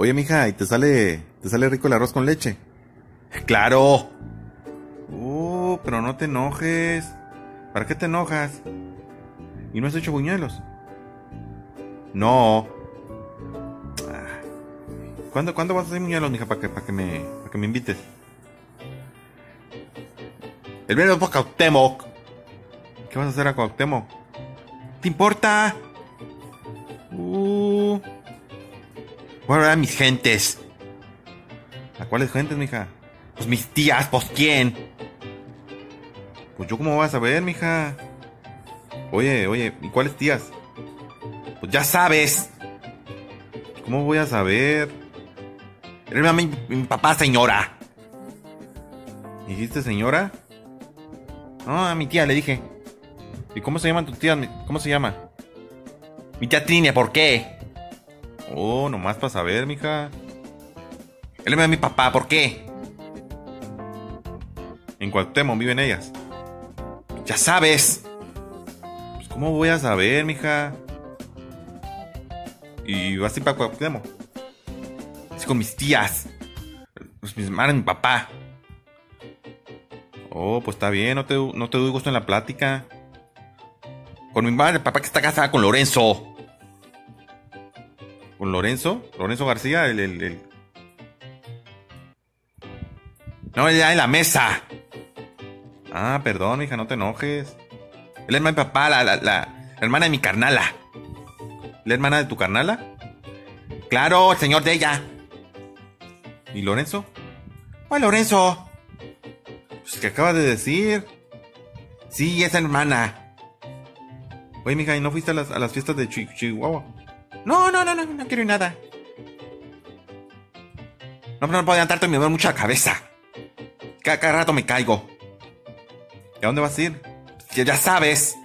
Oye, mija, ¿y te sale, te sale rico el arroz con leche? Claro. Uh, pero no te enojes. ¿Para qué te enojas? ¿Y no has hecho buñuelos? No. Ah. ¿Cuándo, ¿Cuándo vas a hacer buñuelos, mija, para que, para que, me, para que me invites? El viernes por Cuauhtémoc. ¿Qué vas a hacer a Cuauhtémoc? ¿Te importa? Voy ver a mis gentes. ¿A cuáles gentes, mija? Pues mis tías, pues quién. Pues yo cómo vas a ver, mija. Oye, oye, ¿y cuáles tías? Pues ya sabes. ¿Cómo voy a saber? Mi, mi papá, señora. ¿Dijiste señora? No, a mi tía le dije. ¿Y cómo se llaman tus tías? ¿Cómo se llama? Mi tía Trinia, ¿por qué? Oh, nomás para saber, mija. Él me da mi papá, ¿por qué? En Cuauhtémoc viven ellas. Ya sabes. Pues, ¿cómo voy a saber, mija? Y vas a ir para Cuauhtémoc. Así con mis tías. Pues mis hermanas, mi papá. Oh, pues está bien, no te, no te doy gusto en la plática. Con mi madre, papá que está casada con Lorenzo. ¿Con Lorenzo? ¿Lorenzo García? El, el, el... No, ya en la mesa. Ah, perdón, hija, no te enojes. Es hermana de mi papá, la, la, la, hermana de mi carnala. ¿La hermana de tu carnala? Claro, el señor de ella. ¿Y Lorenzo? ¿Cuál Lorenzo? Pues que acabas de decir. Sí, esa hermana. Oye, mija, ¿y no fuiste a las, a las fiestas de Chi- Chihuahua? No, no, no, no, no quiero nada. No, no puedo levantarte, me duele mucho la cabeza. Cada, cada rato me caigo. ¿Y a dónde vas a ir? Ya, ya sabes.